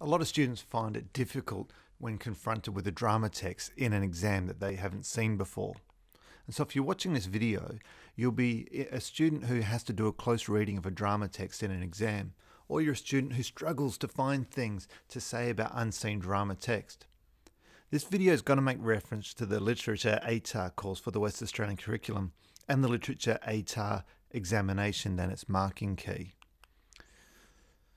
A lot of students find it difficult when confronted with a drama text in an exam that they haven't seen before. And so if you're watching this video, you'll be a student who has to do a close reading of a drama text in an exam, or you're a student who struggles to find things to say about unseen drama text. This video is going to make reference to the Literature ATAR course for the West Australian curriculum and the Literature ATAR examination and its marking key.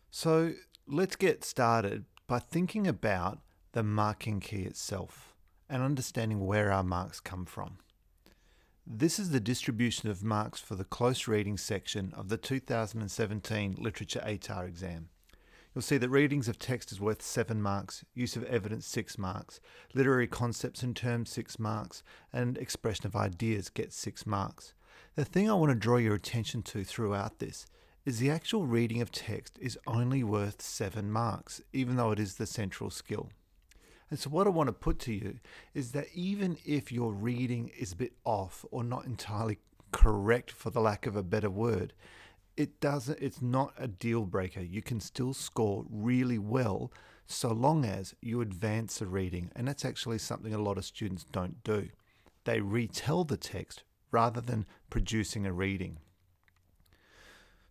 So let's get started by thinking about the marking key itself and understanding where our marks come from. This is the distribution of marks for the close reading section of the 2017 Literature ATAR exam. You'll see that readings of text is worth 7 marks, use of evidence 6 marks, literary concepts and terms 6 marks, and expression of ideas gets 6 marks. The thing I want to draw your attention to throughout this is the actual reading of text is only worth seven marks, even though it is the central skill. And so, what I want to put to you is that even if your reading is a bit off or not entirely correct, for the lack of a better word, it doesn't. It's not a deal breaker. You can still score really well so long as you advance the reading, and that's actually something a lot of students don't do. They retell the text rather than producing a reading.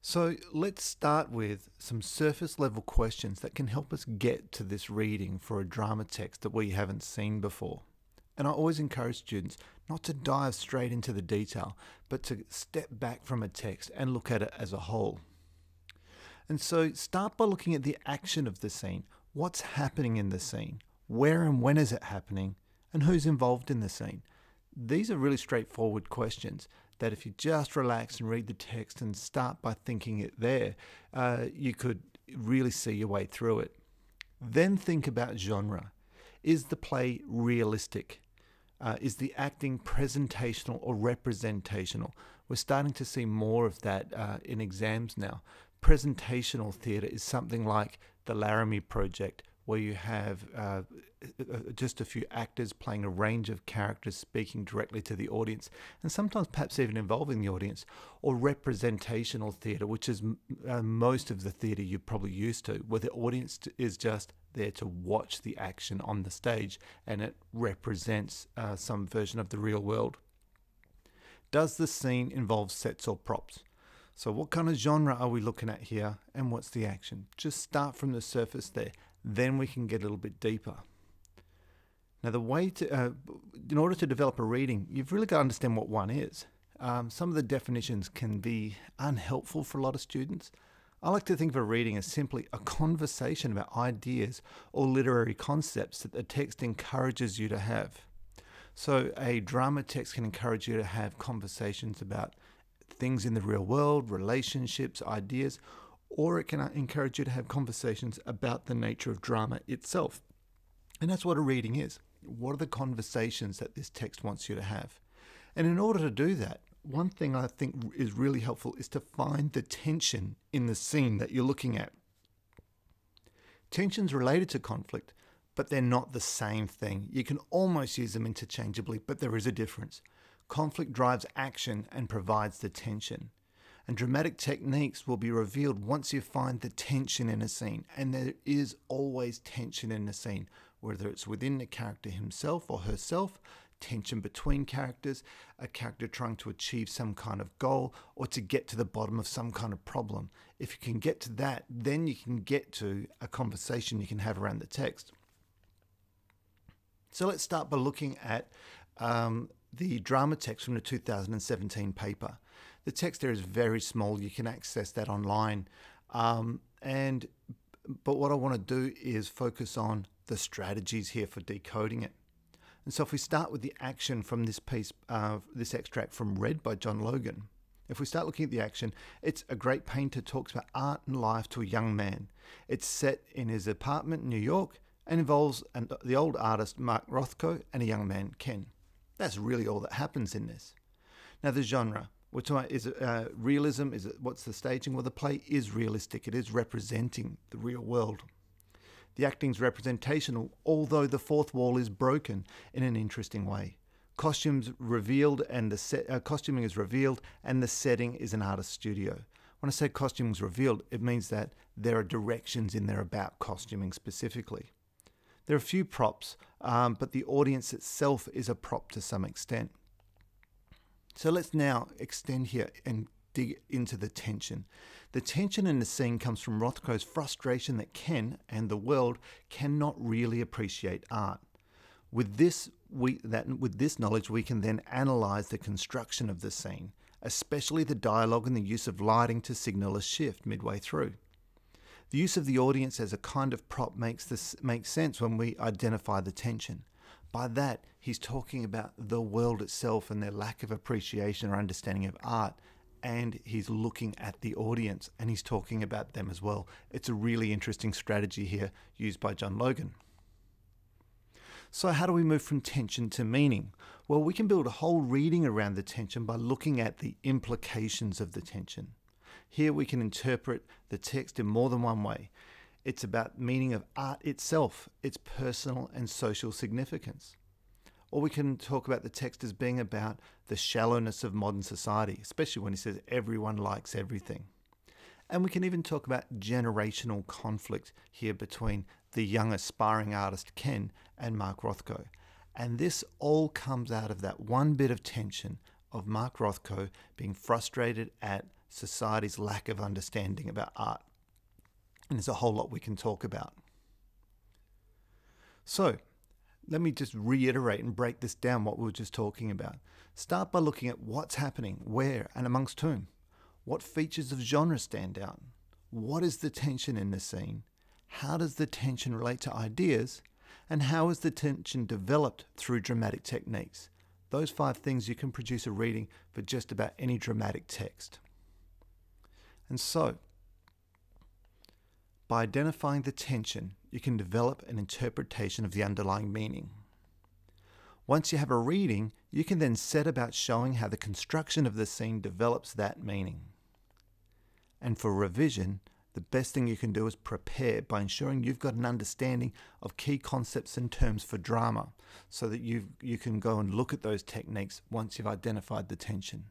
So let's start with some surface level questions that can help us get to this reading for a drama text that we haven't seen before. And I always encourage students not to dive straight into the detail, but to step back from a text and look at it as a whole. And so start by looking at the action of the scene. What's happening in the scene? Where and when is it happening? And who's involved in the scene? These are really straightforward questions that if you just relax and read the text and start by thinking it there, uh, you could really see your way through it. Then think about genre. Is the play realistic? Uh, is the acting presentational or representational? We're starting to see more of that uh, in exams now. Presentational theatre is something like the Laramie Project, where you have uh, just a few actors playing a range of characters speaking directly to the audience, and sometimes perhaps even involving the audience, or representational theatre, which is uh, most of the theatre you're probably used to, where the audience is just there to watch the action on the stage and it represents uh, some version of the real world. Does the scene involve sets or props? So, what kind of genre are we looking at here, and what's the action? Just start from the surface there then we can get a little bit deeper. Now, the way to, uh, in order to develop a reading, you've really got to understand what one is. Um, some of the definitions can be unhelpful for a lot of students. I like to think of a reading as simply a conversation about ideas or literary concepts that the text encourages you to have. So, a drama text can encourage you to have conversations about things in the real world, relationships, ideas, or it can uh, encourage you to have conversations about the nature of drama itself. And that's what a reading is. What are the conversations that this text wants you to have? And in order to do that, one thing I think is really helpful is to find the tension in the scene that you're looking at. Tension's related to conflict, but they're not the same thing. You can almost use them interchangeably, but there is a difference. Conflict drives action and provides the tension and dramatic techniques will be revealed once you find the tension in a scene. And there is always tension in a scene, whether it's within the character himself or herself, tension between characters, a character trying to achieve some kind of goal or to get to the bottom of some kind of problem. If you can get to that, then you can get to a conversation you can have around the text. So let's start by looking at um, the drama text from the 2017 paper. The text there is very small. You can access that online. Um, and but what I want to do is focus on the strategies here for decoding it. And so if we start with the action from this piece, uh, this extract from Red by John Logan, if we start looking at the action, it's a great painter talks about art and life to a young man. It's set in his apartment in New York and involves an, the old artist Mark Rothko and a young man, Ken. That's really all that happens in this. Now, the genre. We're talking is it uh, realism? Is it what's the staging? Well, the play is realistic. It is representing the real world. The acting's representational, although the fourth wall is broken in an interesting way. Costumes revealed and the set, uh, costuming is revealed, and the setting is an artist's studio. When I say costuming's revealed, it means that there are directions in there about costuming specifically. There are a few props, um, but the audience itself is a prop to some extent. So let's now extend here and dig into the tension. The tension in the scene comes from Rothko's frustration that Ken and the world cannot really appreciate art. With this, we, that, with this knowledge, we can then analyze the construction of the scene, especially the dialogue and the use of lighting to signal a shift midway through. The use of the audience as a kind of prop makes this makes sense when we identify the tension. By that, he's talking about the world itself and their lack of appreciation or understanding of art, and he's looking at the audience and he's talking about them as well. It's a really interesting strategy here used by John Logan. So, how do we move from tension to meaning? Well, we can build a whole reading around the tension by looking at the implications of the tension. Here we can interpret the text in more than one way. It's about meaning of art itself, its personal and social significance. Or we can talk about the text as being about the shallowness of modern society, especially when he says everyone likes everything. And we can even talk about generational conflict here between the young aspiring artist Ken and Mark Rothko. And this all comes out of that one bit of tension of Mark Rothko being frustrated at society's lack of understanding about art. And there's a whole lot we can talk about. So, let me just reiterate and break this down what we were just talking about. Start by looking at what's happening, where, and amongst whom. What features of genre stand out? What is the tension in the scene? How does the tension relate to ideas? And how is the tension developed through dramatic techniques? Those five things you can produce a reading for just about any dramatic text. And so, by identifying the tension, you can develop an interpretation of the underlying meaning. Once you have a reading, you can then set about showing how the construction of the scene develops that meaning. And for revision, the best thing you can do is prepare by ensuring you've got an understanding of key concepts and terms for drama so that you you can go and look at those techniques once you've identified the tension.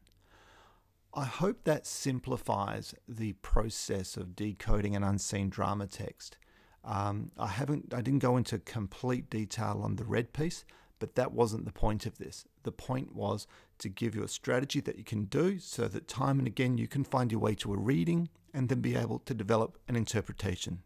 I hope that simplifies the process of decoding an unseen drama text. Um, I haven't, I didn't go into complete detail on the red piece, but that wasn't the point of this. The point was to give you a strategy that you can do so that time and again you can find your way to a reading and then be able to develop an interpretation.